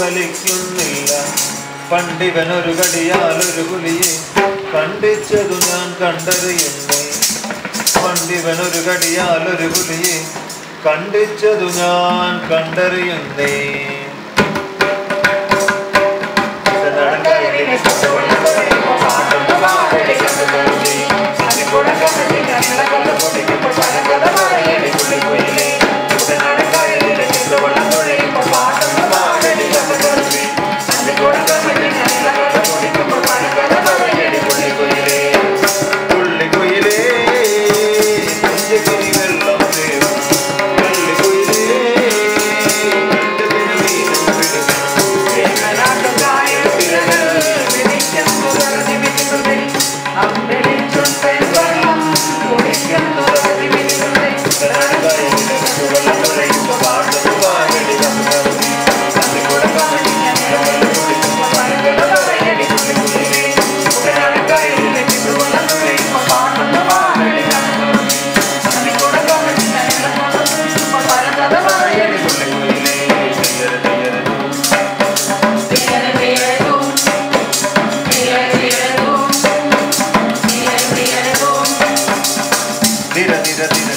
ഫലിക്കുന്നില്ല. പണ്ടിവനൊരു കടിയാലൊരു പുലിയെ കണ്ടിച്ചതു ഞാൻ കണ്ടറിയുന്നു. പണ്ടിവനൊരു കടിയാലൊരു പുലിയെ കണ്ടിച്ചതു ഞാൻ കണ്ടറിയുന്നേ. se